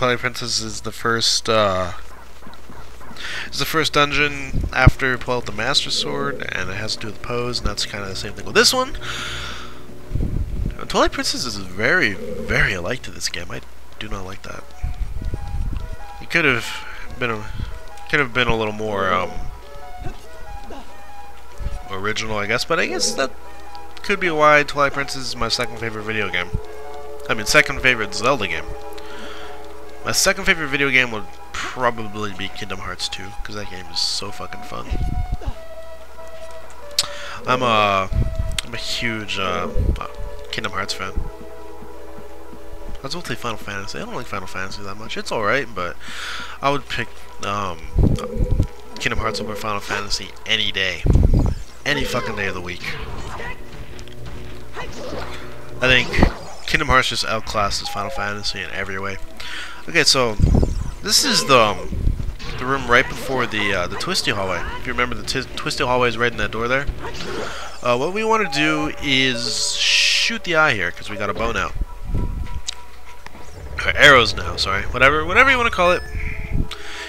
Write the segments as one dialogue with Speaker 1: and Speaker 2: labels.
Speaker 1: Twilight Princess is the first, uh, is the first dungeon after pull out the Master Sword, and it has to do with Poes, and that's kind of the same thing with this one. Twilight Princess is very, very alike to this game. I do not like that. It could have been a, could have been a little more, um, original, I guess, but I guess that could be why Twilight Princess is my second favorite video game. I mean, second favorite Zelda game. My second favorite video game would probably be Kingdom Hearts 2, because that game is so fucking fun. I'm a, I'm a huge uh, Kingdom Hearts fan. I That's mostly Final Fantasy. I don't like Final Fantasy that much. It's alright, but I would pick um, Kingdom Hearts over Final Fantasy any day. Any fucking day of the week. I think Kingdom Hearts just outclasses Final Fantasy in every way. Okay, so this is the um, the room right before the uh, the twisty hallway. If you remember, the twisty hallway is right in that door there. Uh, what we want to do is shoot the eye here because we got a bow now. Or arrows now, sorry. Whatever, whatever you want to call it.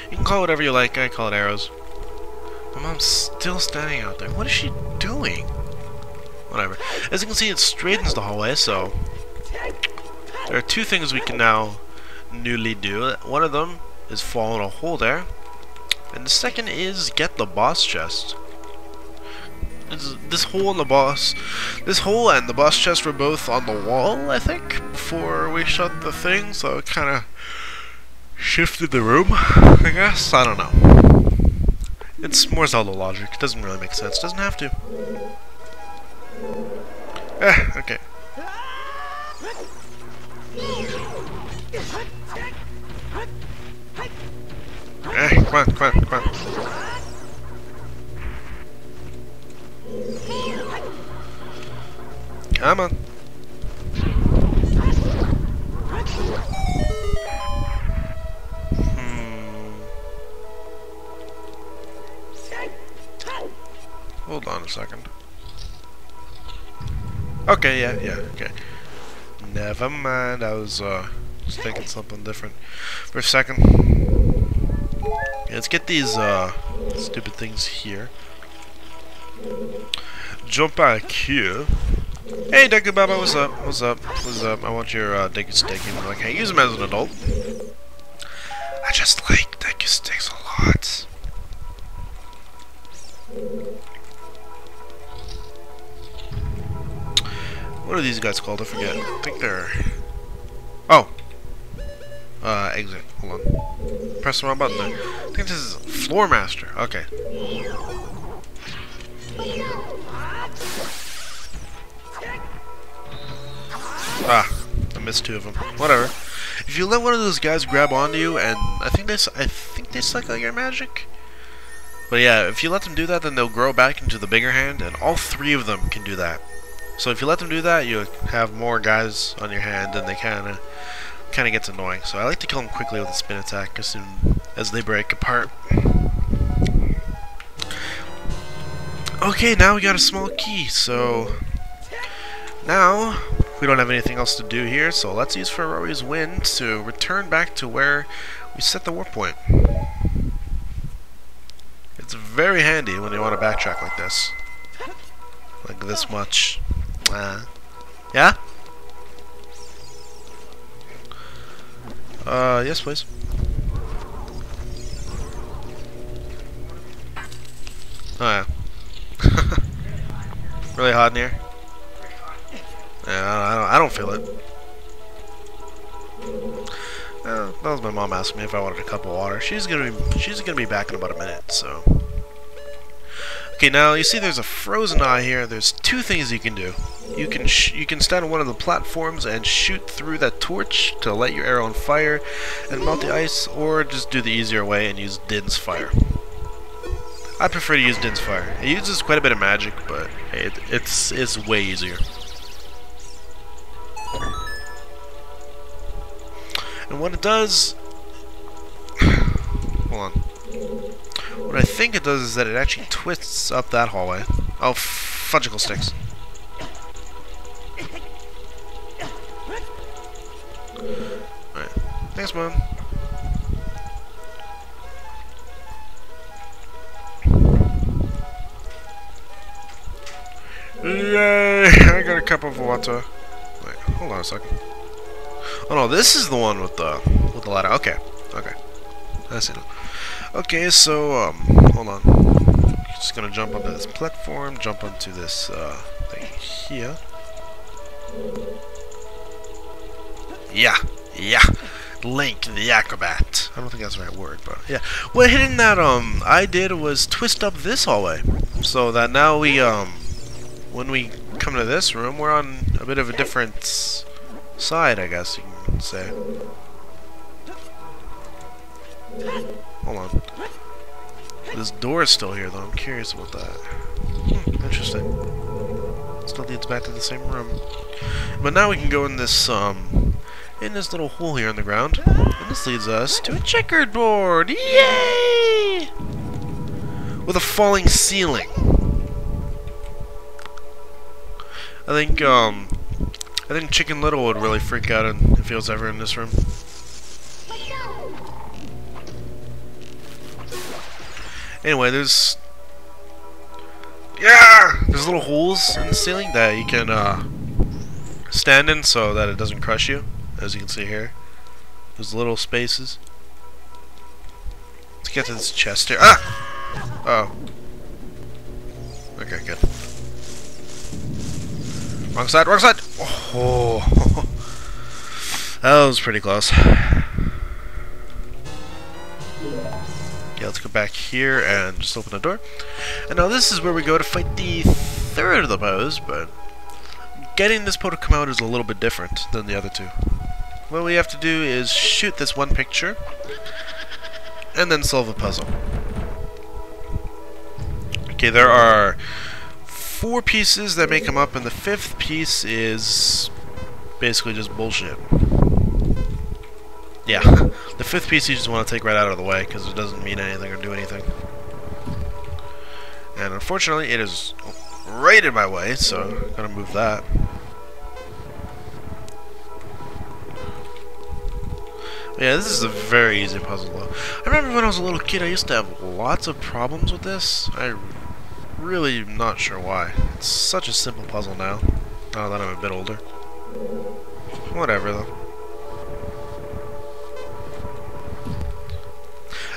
Speaker 1: You can call it whatever you like. I call it arrows. My mom's still standing out there. What is she doing? Whatever. As you can see, it straightens the hallway, so... There are two things we can now newly do. One of them is fall in a hole there. And the second is get the boss chest. This, this hole in the boss... This hole and the boss chest were both on the wall, I think, before we shut the thing, so it kind of shifted the room, I guess? I don't know. It's more Zelda logic. It doesn't really make sense. Doesn't have to. Eh, okay. Come on, come on, come on. Come on. Hold on a second. Okay, yeah, yeah, okay. Never mind, I was, uh, just thinking something different for a second. Okay, let's get these, uh, stupid things here. Jump back here. Hey, Deku Baba, what's up? What's up? What's up? I want your, uh, Deku Stick. Like, hey, use them as an adult. I just like Deku Sticks a lot. What are these guys called? I forget. I think they're... Oh! Uh, exit. Hold on. Press the wrong button there. I think this is Floor Master. Okay. Ah, I missed two of them. Whatever. If you let one of those guys grab onto you, and I think they, I think they suck out your magic. But yeah, if you let them do that, then they'll grow back into the bigger hand, and all three of them can do that. So if you let them do that, you have more guys on your hand, and they kind of kind of gets annoying. So I like to kill them quickly with a spin attack as soon as they break apart. Okay, now we got a small key, so now we don't have anything else to do here, so let's use Farore's wind to return back to where we set the warp point. It's very handy when you want to backtrack like this. Like this much. Uh, yeah? Uh, yes, please. Oh, yeah. really hot in here? Yeah, I don't, I don't feel it. Uh, that was my mom asking me if I wanted a cup of water. She's gonna be, she's gonna be back in about a minute, so. Okay, now you see there's a frozen eye here. There's two things you can do. You can you can stand on one of the platforms and shoot through that torch to light your arrow on fire and melt the ice, or just do the easier way and use Din's fire. I prefer to use Din's fire. It uses quite a bit of magic, but it, it's it's way easier. And what it does, What I think it does is that it actually twists up that hallway. Oh, fudgicle sticks. Alright. Thanks, Mom. Yay! I got a cup of water. Wait, hold on a second. Oh no, this is the one with the with the ladder. Okay, okay. That's it. Okay, so um, hold on. Just gonna jump onto this platform, jump onto this uh, thing here. Yeah, yeah. Link the acrobat. I don't think that's the right word, but yeah. What hitting that um I did was twist up this hallway, so that now we um when we come to this room, we're on a bit of a different side, I guess you can say. Hold on. This door is still here, though. I'm curious about that. Hmm, interesting. Still leads back to the same room. But now we can go in this, um, in this little hole here in the ground. And this leads us to a checkered board! Yay! With a falling ceiling. I think, um, I think Chicken Little would really freak out if he was ever in this room. Anyway, there's... Yeah! There's little holes in the ceiling that you can, uh, stand in so that it doesn't crush you, as you can see here. There's little spaces. Let's get to this chest here. Ah! Oh. Okay, good. Wrong side, wrong side! Oh. that was pretty close. Let's go back here and just open the door. And now this is where we go to fight the third of the Poes, but getting this Poe to come out is a little bit different than the other two. What we have to do is shoot this one picture, and then solve a puzzle. Okay, there are four pieces that may come up, and the fifth piece is basically just bullshit. Yeah, the fifth piece you just want to take right out of the way because it doesn't mean anything or do anything. And unfortunately, it is right in my way, so I'm gonna move that. Yeah, this is a very easy puzzle though. I remember when I was a little kid, I used to have lots of problems with this. I really not sure why. It's such a simple puzzle now, now that I'm a bit older. Whatever though.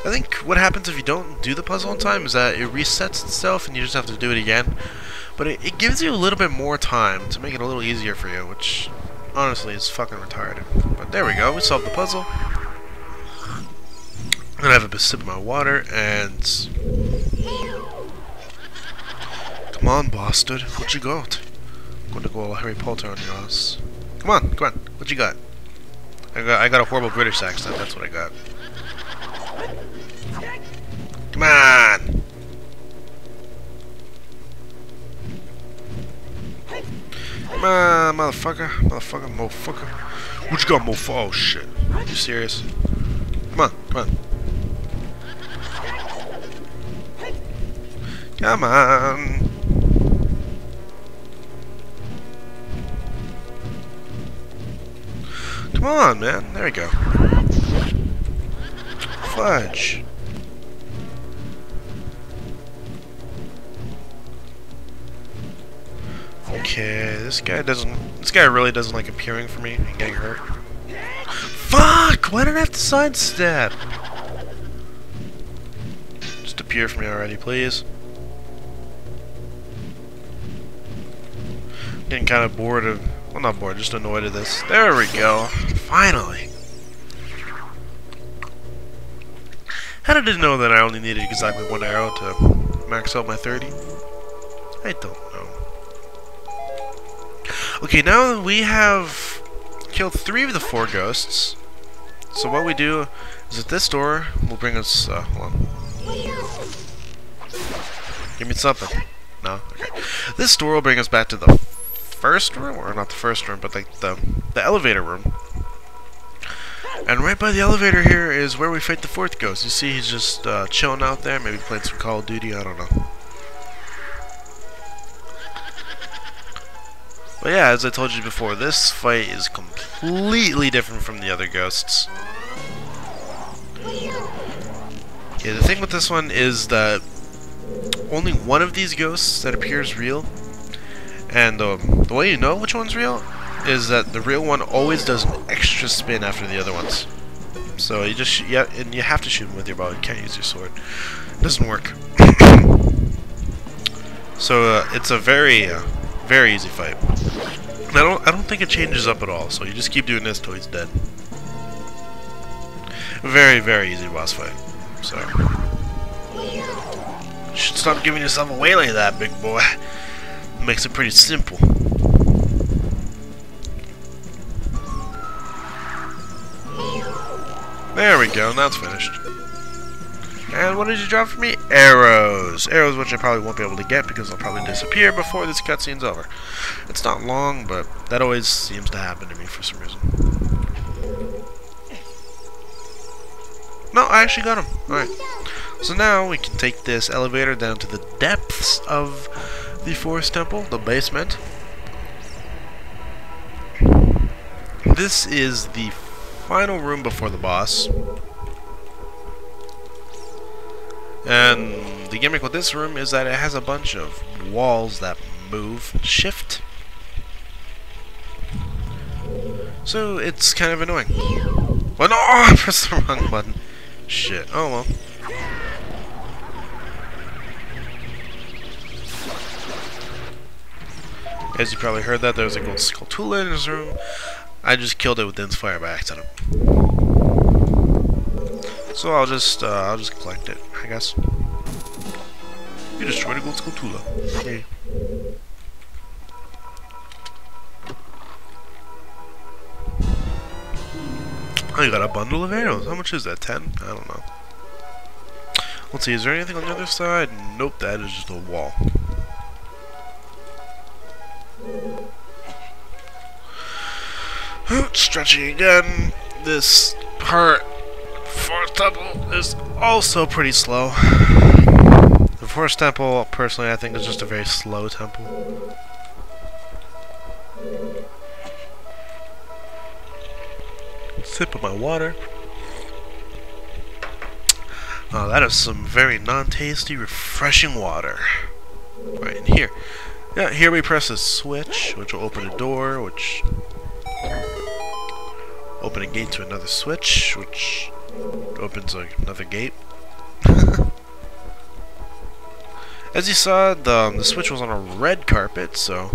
Speaker 1: I think what happens if you don't do the puzzle in time is that it resets itself and you just have to do it again. But it, it gives you a little bit more time to make it a little easier for you, which honestly is fucking retarded. But there we go, we solved the puzzle. And gonna have a sip of my water and... Come on, bastard, what you got? I'm gonna go all Harry Potter on your ass. Come on, come on, what you got? I got I got a horrible British accent, that's what I got. Come on! Come on, motherfucker. Motherfucker, motherfucker. What you got, motherfucker? Oh, shit. You serious? Come on, come on. Come on. Come on, man. There we go. Fudge. Okay, this guy doesn't... This guy really doesn't like appearing for me and getting hurt. Fuck! Why did I have to sidestep? Just appear for me already, please. Getting kind of bored of... Well, not bored, just annoyed at this. There we go. Finally. How did it know that I only needed exactly one arrow to max out my 30? I don't know. Okay, now we have killed three of the four ghosts. So what we do is that this door will bring us, uh, hold on. Give me something. No? Okay. This door will bring us back to the first room, or not the first room, but like the, the elevator room. And right by the elevator here is where we fight the fourth ghost. You see he's just uh, chilling out there, maybe playing some Call of Duty, I don't know. But yeah, as I told you before, this fight is completely different from the other ghosts. Yeah, the thing with this one is that only one of these ghosts that appears real, And um, the way you know which one's real is that the real one always does extra spin after the other ones. So you just yeah, and you have to shoot him with your bow. You can't use your sword. It doesn't work. so uh, it's a very, uh, very easy fight. I don't, I don't think it changes up at all. So you just keep doing this till he's dead. Very, very easy boss fight. So should stop giving yourself away like that, big boy. Makes it pretty simple. There we go, now it's finished. And what did you drop for me? Arrows. Arrows which I probably won't be able to get because they'll probably disappear before this cutscene's over. It's not long, but that always seems to happen to me for some reason. No, I actually got them. Alright. So now we can take this elevator down to the depths of the Forest Temple, the basement. This is the final room before the boss. And the gimmick with this room is that it has a bunch of walls that move, shift. So it's kind of annoying. Well, no, oh, I pressed the wrong button. Shit. Oh well. As you probably heard that, there was a gold Skulltula in his room. I just killed it with Din's fire by accident. So I'll just uh, I'll just collect it, I guess. You destroyed a gold Skulltula. Yay. Oh, you got a bundle of arrows. How much is that? Ten? I don't know. Let's see, is there anything on the other side? Nope, that is just a wall. Stretching again. This part, Forest Temple, is also pretty slow. The Forest Temple, personally, I think is just a very slow temple. Sip of my water. Oh, that is some very non-tasty, refreshing water. Right in here. Yeah, here we press a switch, which will open a door, which open a gate to another switch, which opens another gate. As you saw, the, um, the switch was on a red carpet, so...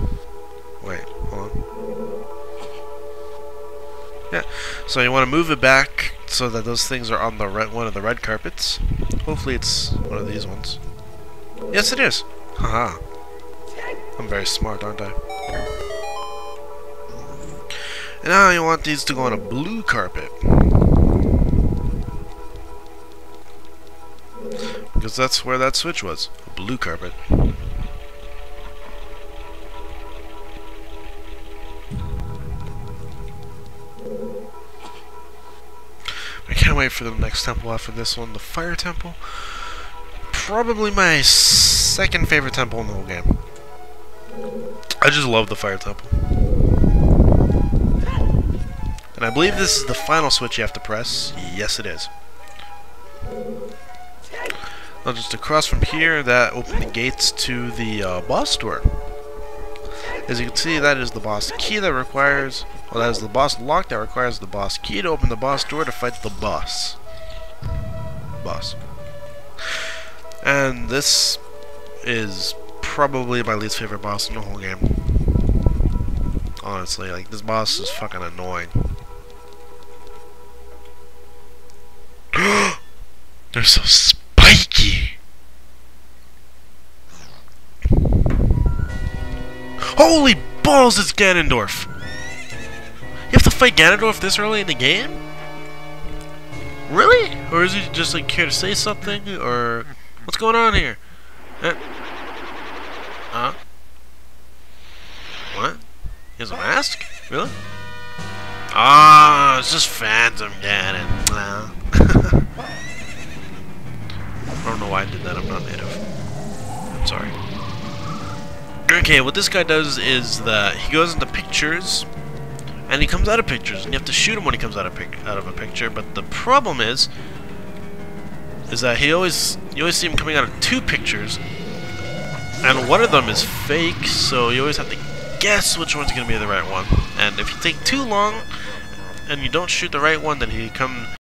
Speaker 1: Wait, hold on. Yeah, so you want to move it back so that those things are on the red, one of the red carpets. Hopefully it's one of these ones. Yes, it is. Haha. I'm very smart, aren't I? And now you want these to go on a blue carpet. Because that's where that switch was. A blue carpet. I can't wait for the next temple after this one, the Fire Temple. Probably my second favorite temple in the whole game. I just love the Fire Temple. I believe this is the final switch you have to press. Yes, it is. Now just across from here, that opened the gates to the uh, boss door. As you can see, that is the boss key that requires, well that is the boss lock that requires the boss key to open the boss door to fight the boss. Boss. And this is probably my least favorite boss in the whole game. Honestly, like, this boss is fucking annoying. They're so spiky. Holy balls, it's Ganondorf! You have to fight Ganondorf this early in the game? Really? Or is he just like care to say something? Or what's going on here? Uh, huh? What? He has a mask? Really? Ah, oh, it's just Phantom Ganon don't know why I did that. I'm not native. I'm sorry. Okay, what this guy does is that he goes into pictures, and he comes out of pictures, and you have to shoot him when he comes out of out of a picture. But the problem is, is that he always you always see him coming out of two pictures, and one of them is fake, so you always have to guess which one's going to be the right one. And if you take too long and you don't shoot the right one, then he come